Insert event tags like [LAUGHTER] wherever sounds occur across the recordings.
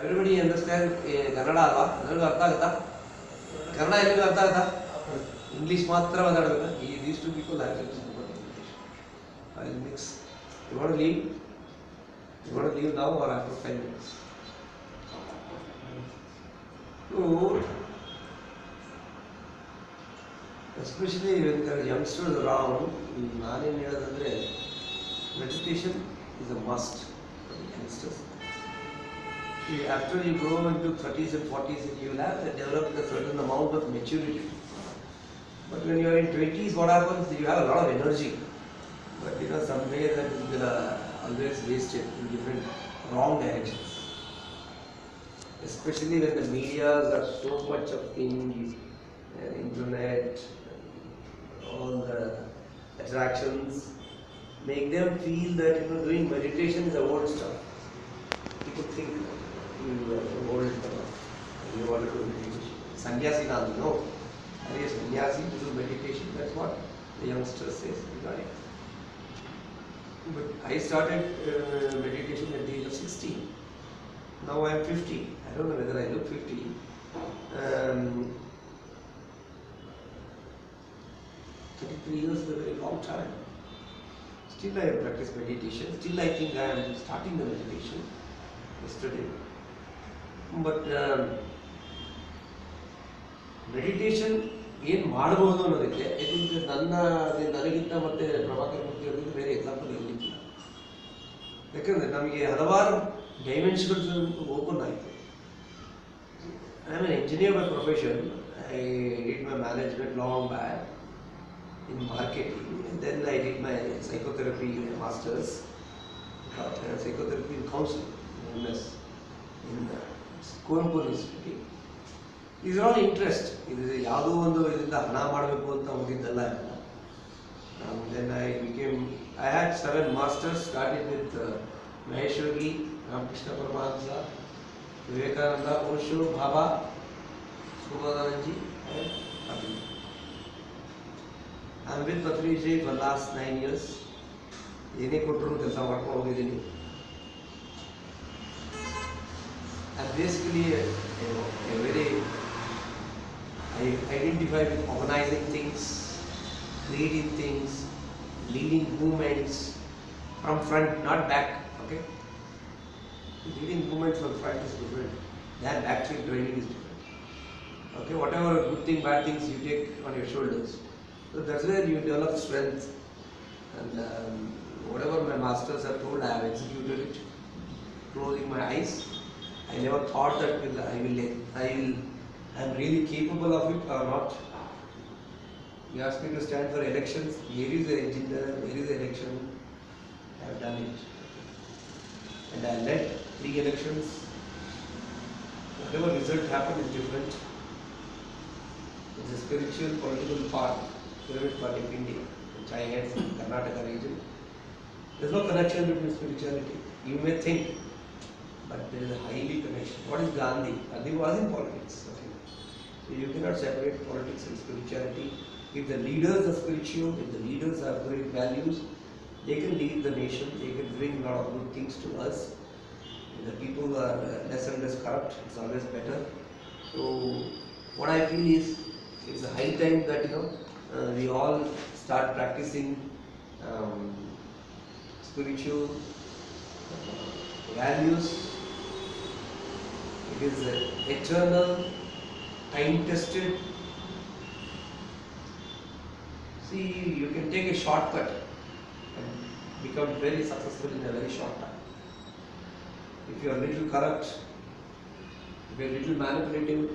Everybody understand Kannada ಅಲ್ವಾ? ಎಲ್ಲರಿಗೂ ಅರ್ಥ ಆಗುತ್ತಾ? ಕನ್ನಡ ಎಲ್ಲರಿಗೂ ಅರ್ಥ ಆಗುತ್ತಾ? ಇಂಗ್ಲೀಷ್ ಮಾತ್ರ ಮಾತಾಡಬೇಕು. ಈ these two people I mix you want leave you leave ನಾವು are after five minutes especially youngster Rao ನಾನೇನು ಹೇಳೋದಂದರೆ meditation is a must youngsters after you grow into 30s and 40s, you will have to develop a certain amount of maturity. But when you are in 20s, what happens? You have a lot of energy. But you know, some way that is uh, always wasted in different wrong directions. Especially when the media are so much of things, and internet, all the attractions, make them feel that you know doing meditation is a old stuff. People think are old, you want to meditation. Sannyasi now, no. Are you sannyasi to do meditation? That's what the youngster says regarding. But I started uh, meditation at the age of 16. Now I am 50. I don't know whether I look 50. Um, 33 years is a very long time. Still I practice meditation. Still I think I am starting the meditation yesterday. But meditation ಏನು ಮಾಡಬಹುದು ಅನ್ನೋದಕ್ಕೆ ಯಾಕಂದರೆ ನನ್ನ, ನನಗಿಂತ ಮತ್ತೆ ಪ್ರಭಾಕರ್ ಮೂರ್ತಿ ಬೇರೆ example ಇರಲಿಕ್ಕಿಲ್ಲ. ಯಾಕಂದರೆ ನಮಗೆ ಹಲವಾರು ಡೈಮೆನ್ಷನ್ಗಳು ಓಪನ್ ಆಯಿತು. I am engineer by profession I did my management long back in marketing then I did my psychotherapy masters psychotherapy in counsel M S in uh, Coimbatore Institute. These are all interest. ಇದು ಯಾವುದೋ ಒಂದು ಇದರಿಂದ ಹಣ ಮಾಡಬೇಕು ಅಂತ ಹೋಗಿದ್ದಲ್ಲ ಎಲ್ಲ then I became I had seven masters started with Maheshwari Ramakrishna Paramahamsa Vivekananda Osho Baba Subodhanandaji and Abhi. I'm with Patrici for last nine years. ಏನೇ ಕೊಟ್ಟರು ಕೆಲಸ ಮಾಡ್ಕೊಂಡು ಹೋಗಿದ್ದೀನಿ basically a, know, a very, I identify with organizing things, creating things, leading movements from front, not back, okay? Leading movements from front is different, than backside driving is different. Okay, whatever good thing, bad things you take on your shoulders. So that's where you develop strength. And um, whatever my masters have told, I have executed it, closing my eyes. I never thought that will, I will, I will, I am really capable of it or not. You ask me to stand for elections, here is the agenda, here is the election, I have done it. And I led three elections. Whatever result happened is different. It's a spiritual political part, Pyramid Party of India, which I head from Karnataka region. There's no connection between spirituality. You may think, but there is a highly connection. What is Gandhi? Gandhi was in politics. Okay. You cannot separate politics and spirituality. If the leaders are spiritual, if the leaders have great values, they can lead the nation, they can bring a lot of good things to us. The people are uh, less and less corrupt, it's always better. So what I feel is it's a high time that you know uh, we all start practicing um, spiritual uh, values. Is eternal, time tested. See, you can take a shortcut and become very successful in a very short time. If you are a little corrupt, if you are little manipulative,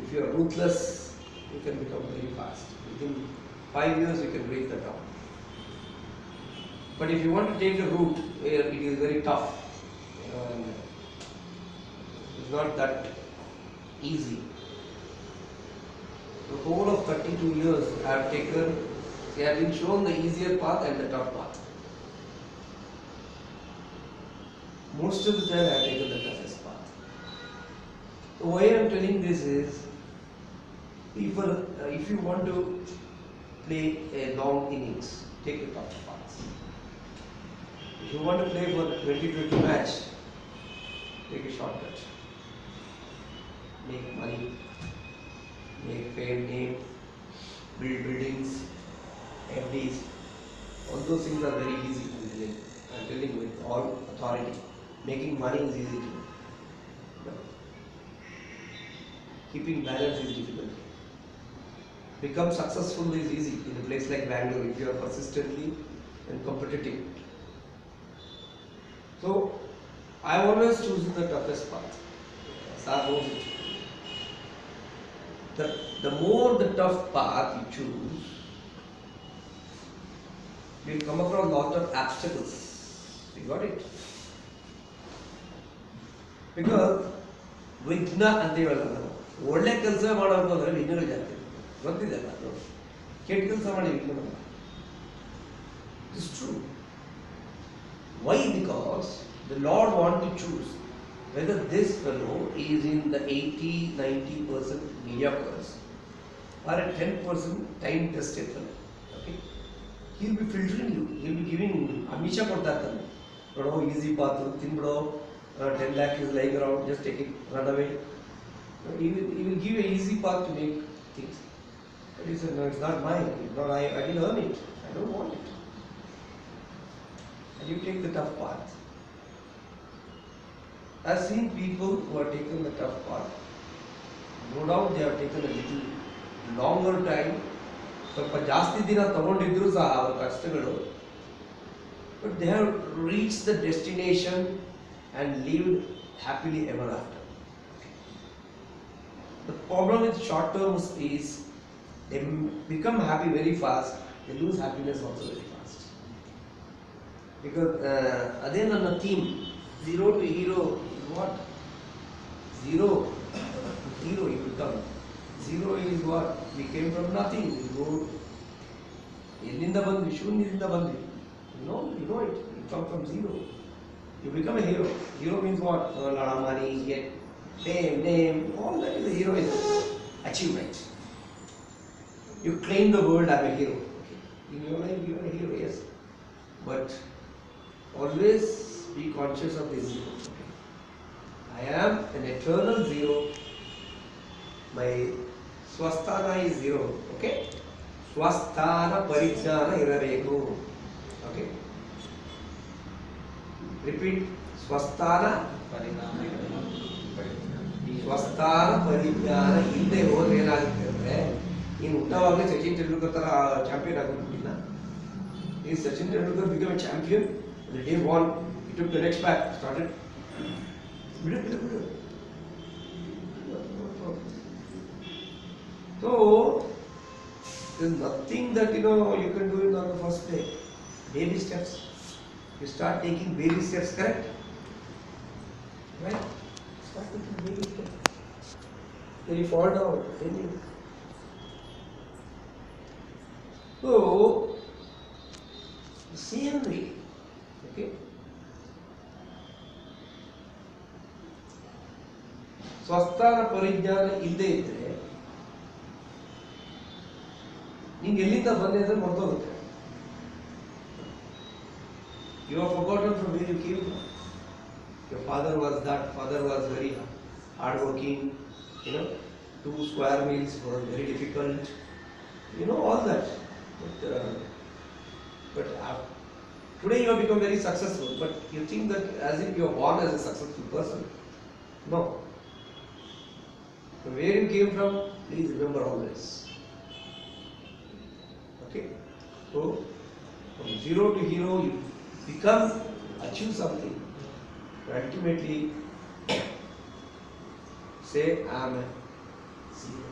if you are ruthless, you can become very fast. Within five years, you can break the top. But if you want to take a route where it is very tough, not that easy. The whole of 32 years have taken, I have been shown the easier path and the tough path. Most of the time I have taken the toughest path. The way I am telling this is, people, uh, if you want to play a long innings, take the tough path. If you want to play for 2020 match, take a shortcut. Make money, make fame, name, build buildings, FDs. All those things are very easy to do. I'm telling you with all authority. Making money is easy to do. But keeping balance is difficult. Become successful is easy in a place like Bangalore if you are persistently and competitive. So I always choose the toughest path. Sir knows it The, the more the tough path you choose, you'll come across lot of obstacles. You got it? Because ವಿಘ್ನ ಅಂತೀವಲ್ಲ ನಾವು ಒಳ್ಳೆ ಕೆಲಸ ಮಾಡೋದು ಅಂದ್ರೆ ವಿಘ್ನಗಳು ಜಾಸ್ತಿ ಗೊತ್ತಿದೆ ಅದು ಕೆಟ್ಟ ಕೆಲಸ ಮಾಡಿ ವಿಘ್ನ it's true why because the lord want to choose whether this fellow is in the 80 90 percent mediocres or a 10 percent time tested fellow. Okay, he will be filtering you, he will be giving Amisha You bro, easy path, thin bro, uh, 10 lakh is lying around, just take it, run away. He, will, he will give an easy path to make things. But he said, no, it's not mine, it's not I, I will earn it, I don't want it. And you take the tough path. I've seen people who have taken the tough path. No doubt they have taken a little longer time. ಸ್ವಲ್ಪ ಜಾಸ್ತಿ ದಿನ ತಗೊಂಡಿದ್ರು ಸಹ ಅವರ ಕಷ್ಟಗಳು but they have reach the destination and lived happily ever after the problem with short terms is they become happy very fast they lose happiness also very fast because ಅದೇ ನನ್ನ theme zero to hero is what? Zero. Hero you become. Zero is what? We came from nothing. We go. ಎಲ್ಲಿಂದ ಬಂದ್ವಿ ಶೂನ್ಯದಿಂದ ಬಂದ್ವಿ you know you know it you come from zero you become A hero hero means what ಲಾಡ money get name name all that is hero is achievement you claim the world R A hero in your life you are A hero S but always be conscious of this zero. I am an eternal zero. My swasthana is zero. Okay? ಸ್ವಸ್ಥಾನ ಪರಿಜ್ಞಾನ ಇರಬೇಕು okay repeat ಸ್ವಸ್ಥಾನ ಸ್ವಸ್ಥಾನ ಪರಿಜ್ಞಾನ ಹಿಂದೆ ಹೋದ್ರೆ ಏನಾಗುತ್ತೆ ಅಂದರೆ ಇನ್ನು ಹುಟ್ಟವಾಗಲೇ ಸಚಿನ್ ತೆಂಡೂಲ್ಕರ್ ತರ ಚಾಂಪಿಯನ್ ಆಗಿಬಿಟ್ಟಿಲ್ಲ ಈ Sachin Tendulkar become a champion day one, He took the next back, started. So, there's nothing that you know you can do it on the first day. Baby steps. You start taking baby steps, correct? Right? Start taking baby steps. Then you fall down. Then you. So, the same way, ಸ್ವಸ್ಥಾನ ಪರಿಜ್ಞಾನ ಇಲ್ಲದೆ ಇದ್ರೆ ನಿಂಗೆ ಎಲ್ಲಿಂದ ಬಂದೆ ಅಂದ್ರೆ ಮರ್ತೋಗುತ್ತೆ you are forgotten from where you came from your father was that father was very hard working you know two square meals were very difficult you know all that but uh, but uh, today you have become very successful but you think that as if you are born as a successful person no from where you came from please remember always okay so from zero to hero you become achieve something but ultimately say I am zero.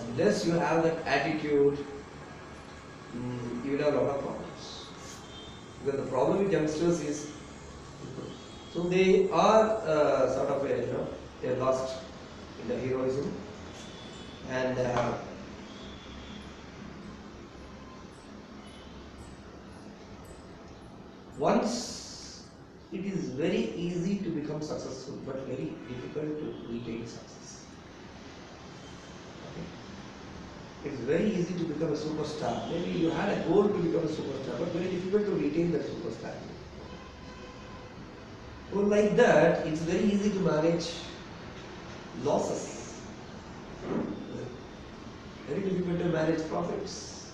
Unless you have that attitude, you will have a lot of problems. Because the problem with youngsters is, so they are uh, sort of, a, you know, they are lost the heroism, and uh, once it is very easy to become successful but very difficult to retain success. Okay? it's very easy to become a superstar. Maybe you had a goal to become a superstar but very difficult to retain that superstar. So like that, it's very easy to manage losses. Very difficult to manage profits.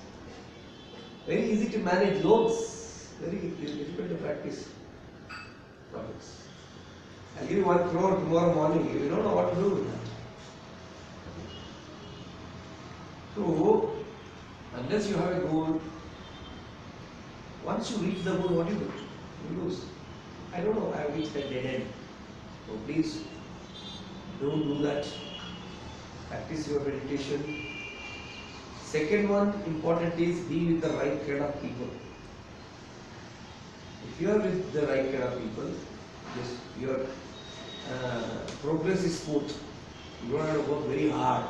Very easy to manage loans. Very difficult to practice profits. I'll give you one crore tomorrow morning. You don't know what to do with that. So, unless you have a goal, once you reach the goal, what do you do? You lose. I don't know, I reached a dead end. So please don't do that. Practice your meditation. Second one important is be with the right kind of people. If you are with the right kind of people, yes, your uh, progress is smooth. You don't have to work very hard.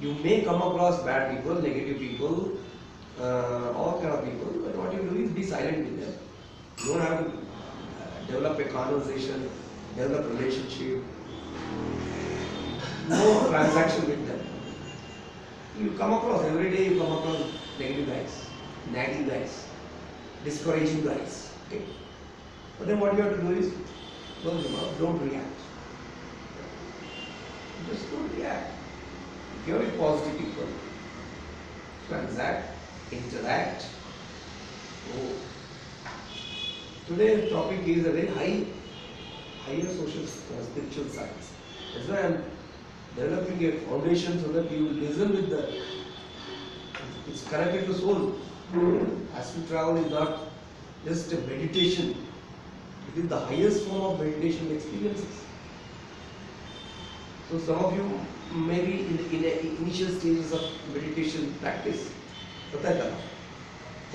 You may come across bad people, negative people, uh, all kind of people, but what you do is be silent with them. You don't have to uh, develop a conversation, develop relationship, no transaction with them. You come across every day. You come across negative guys, nagging guys, discouraging guys. Okay, but then what you have to do is mouth. Don't react. Just don't react. If you are with positive people, transact, interact. Oh. Today's topic is a very high, higher social uh, spiritual science. That's why I'm developing a foundation so that you will listen with the, it's connected to soul. we travel is not just a meditation. It is the highest form of meditation experiences. So some of you maybe in in the initial stages of meditation practice. So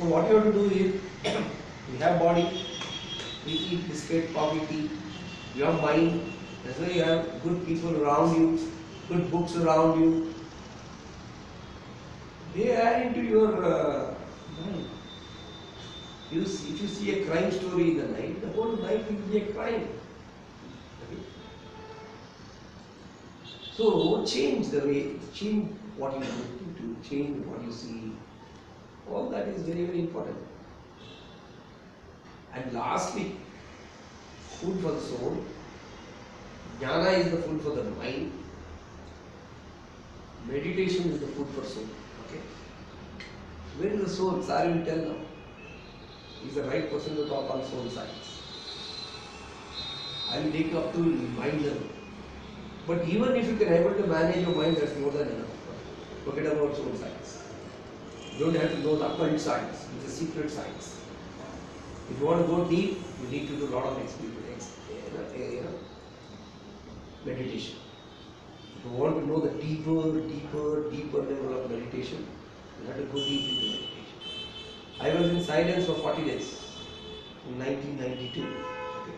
what you have to do is, [CLEARS THROAT] we have body, we eat biscuit, coffee, tea, you mind, that's why you have good people around you, good books around you. They add into your uh, mind. You see, if you see a crime story in the night, the whole night will be a crime. So change the way, change what you do, to change what you see. All that is very, very important. And lastly, food for the soul. Jnana is the food for the mind. Meditation is the food for soul. Okay. Where is the soul? Sari will tell now. He's the right person to talk on soul science. I will take up to mind level. But even if you can able to manage your mind, that's more than enough. Forget about soul science. You don't have to know the occult science, it's a secret science. If you want to go deep, you need to do a lot of meditation. If you want to know the deeper, deeper, deeper level of meditation, you have to go deep into meditation. I was in silence for 40 days in 1992. Okay.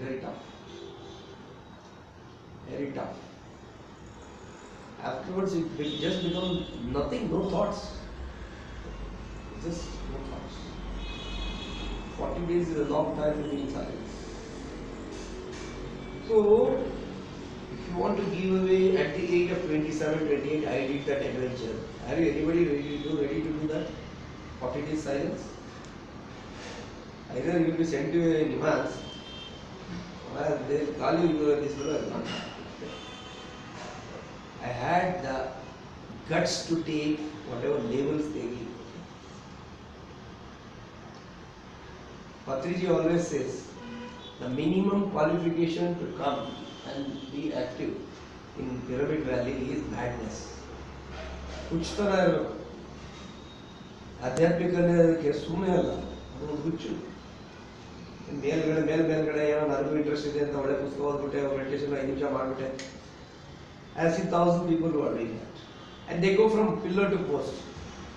Very tough. Very tough. Afterwards, it just becomes nothing, no thoughts. Just no thoughts. 40 days is a long time to be in silence. So, if you want to give away at the age of 27, 28, I did that adventure. Are you anybody ready to ready to do that? 40 days silence? Either you will be sent to a NIMHANS, or they will call you, you this fellow. I had the guts to take whatever labels they give. Patriji always says, the minimum qualification to come and be active in Pyramid Valley is madness. ಹುಚ್ಚ ಥರ ಇರಬೇಕು ಆಧ್ಯಾತ್ಮಿಕ ಅನ್ನೋದಕ್ಕೆ ಸುಮ್ಮನೆ ಅಲ್ಲ ಅದೊಂದು ಹುಚ್ಚು ಮೇಲ್ಗಡೆ ಮೇಲ್ ಮೇಲ್ಗಡೆ ಏನೋ ನನಗೂ ಇಂಟ್ರೆಸ್ಟ್ ಇದೆ ಅಂತ ಒಳ್ಳೆ ಪುಸ್ತಕ ಓದ್ಬಿಟ್ಟೆ ಮೆಡಿಟೇಷನ್ ಐದು ನಿಮಿಷ ಮಾಡಿಬಿಟ್ಟೆ I have seen thousand people who are doing that. And they go from pillar to post.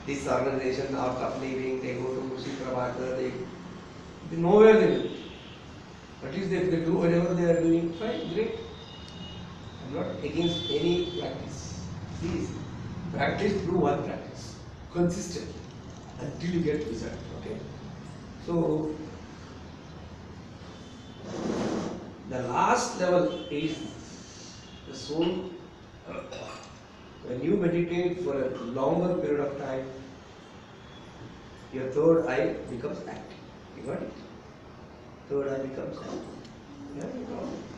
This organization, North of Living, they go to Musi Prabhakar, they, they nowhere they will. At least if they do whatever they are doing, fine, great. I'm not against any practice. Please, practice, do one practice. Consistent. Until you get result. Okay? So the last level is the soul. When you meditate for a longer period of time, your third eye becomes active. You got it? थोड़ा भी कम सा